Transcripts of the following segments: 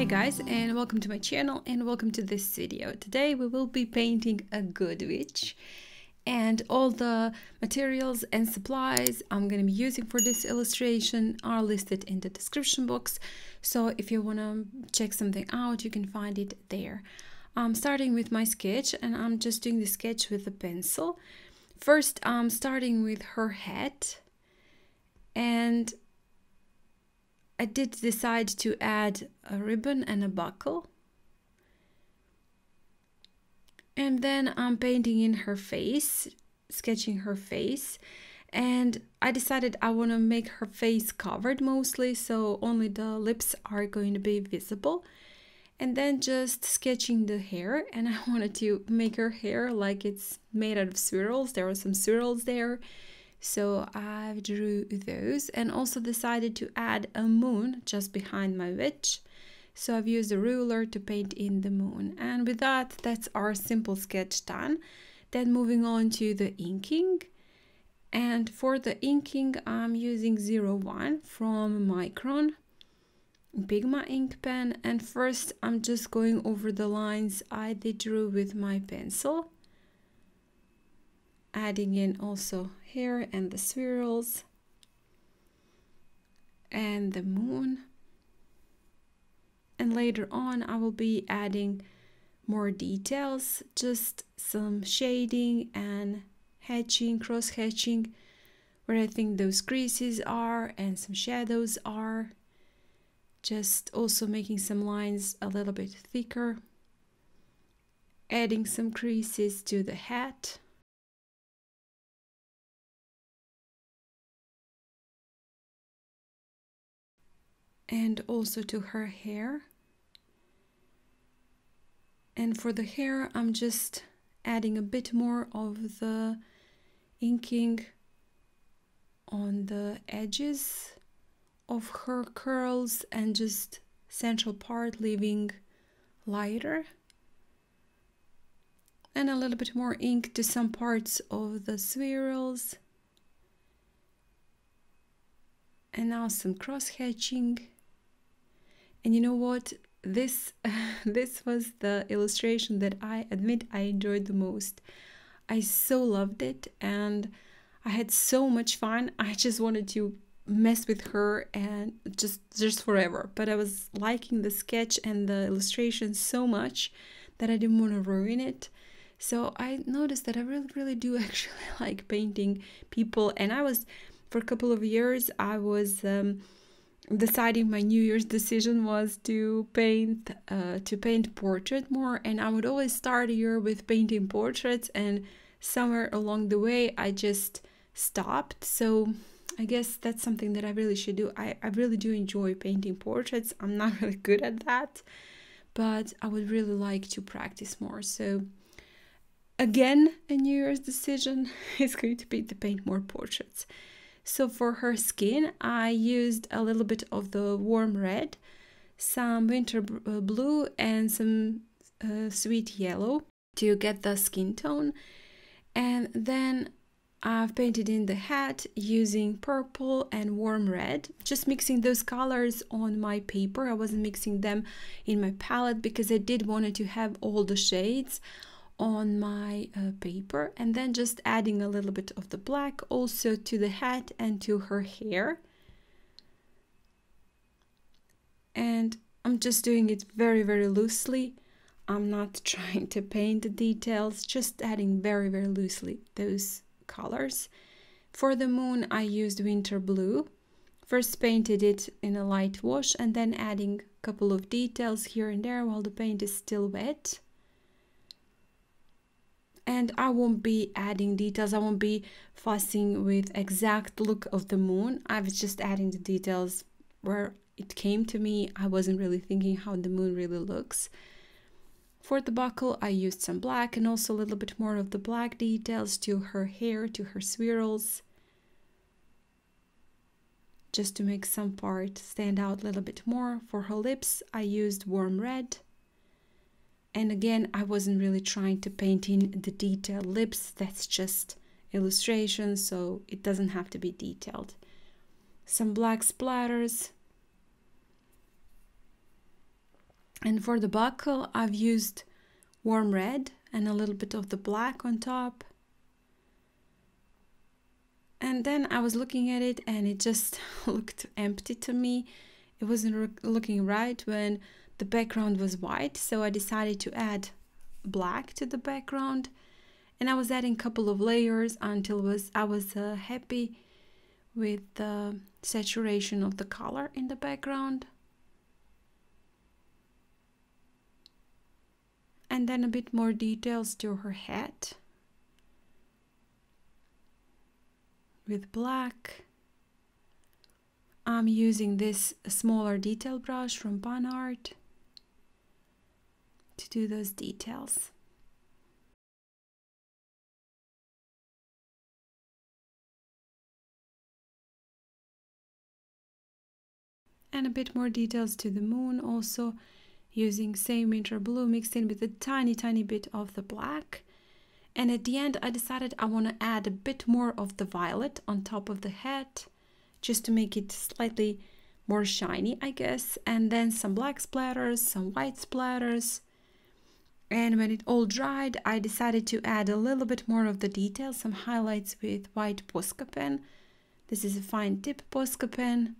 Hey guys and welcome to my channel and welcome to this video. Today we will be painting a good witch and all the materials and supplies I'm going to be using for this illustration are listed in the description box so if you want to check something out you can find it there. I'm starting with my sketch and I'm just doing the sketch with a pencil. First I'm starting with her head and I did decide to add a ribbon and a buckle. And then I'm painting in her face, sketching her face. And I decided I want to make her face covered mostly, so only the lips are going to be visible. And then just sketching the hair, and I wanted to make her hair like it's made out of swirls. There are some swirls there so I drew those and also decided to add a moon just behind my witch. So I've used a ruler to paint in the moon. And with that, that's our simple sketch done. Then moving on to the inking. And for the inking, I'm using 01 from Micron Pigma ink pen. And first, I'm just going over the lines I did drew with my pencil adding in also here and the swirls and the moon. And later on I will be adding more details just some shading and hatching cross hatching where I think those creases are and some shadows are. Just also making some lines a little bit thicker. Adding some creases to the hat and also to her hair. And for the hair, I'm just adding a bit more of the inking on the edges of her curls and just central part leaving lighter. And a little bit more ink to some parts of the swirls and now some cross hatching and you know what? This this was the illustration that I admit I enjoyed the most. I so loved it and I had so much fun. I just wanted to mess with her and just just forever. But I was liking the sketch and the illustration so much that I didn't want to ruin it. So I noticed that I really really do actually like painting people and I was for a couple of years I was um, deciding my new year's decision was to paint uh, to paint portrait more and i would always start a year with painting portraits and somewhere along the way i just stopped. So i guess that's something that i really should do. I, I really do enjoy painting portraits. I'm not really good at that but i would really like to practice more. So again a new year's decision is going to be to paint more portraits so for her skin, I used a little bit of the warm red, some winter uh, blue and some uh, sweet yellow to get the skin tone. And then I've painted in the hat using purple and warm red, just mixing those colors on my paper. I wasn't mixing them in my palette because I did wanted to have all the shades on my uh, paper and then just adding a little bit of the black also to the hat and to her hair. And I'm just doing it very, very loosely. I'm not trying to paint the details, just adding very, very loosely those colors. For the moon, I used winter blue. First painted it in a light wash and then adding a couple of details here and there while the paint is still wet and I won't be adding details. I won't be fussing with exact look of the moon. I was just adding the details where it came to me. I wasn't really thinking how the moon really looks. For the buckle I used some black and also a little bit more of the black details to her hair to her swirls just to make some part stand out a little bit more. For her lips I used warm red and again, I wasn't really trying to paint in the detailed lips. That's just illustration, so it doesn't have to be detailed. Some black splatters. And for the buckle, I've used warm red and a little bit of the black on top. And then I was looking at it and it just looked empty to me. It wasn't looking right when the background was white, so I decided to add black to the background. And I was adding a couple of layers until was I was uh, happy with the saturation of the color in the background. and then a bit more details to her hat with black. I'm using this smaller detail brush from Panart to do those details. And a bit more details to the moon also using same winter blue mixed in with a tiny tiny bit of the black and at the end I decided I want to add a bit more of the violet on top of the hat just to make it slightly more shiny I guess and then some black splatters some white splatters and when it all dried I decided to add a little bit more of the detail some highlights with white Posca pen this is a fine tip Posca pen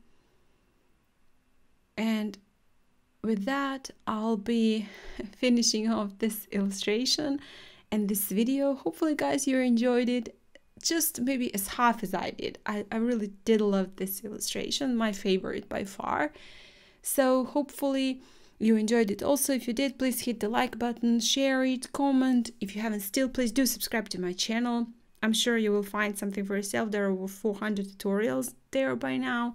and with that I'll be finishing off this illustration and this video. Hopefully guys you enjoyed it just maybe as half as I did. I, I really did love this illustration my favorite by far. So hopefully you enjoyed it also if you did please hit the like button share it comment if you haven't still please do subscribe to my channel I'm sure you will find something for yourself there are over 400 tutorials there by now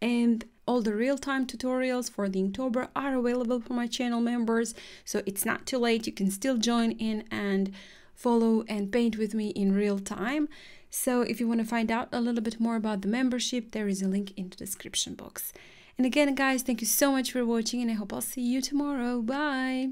and all the real-time tutorials for the Inktober are available for my channel members, so it's not too late. You can still join in and follow and paint with me in real time. So if you want to find out a little bit more about the membership, there is a link in the description box. And again, guys, thank you so much for watching and I hope I'll see you tomorrow. Bye!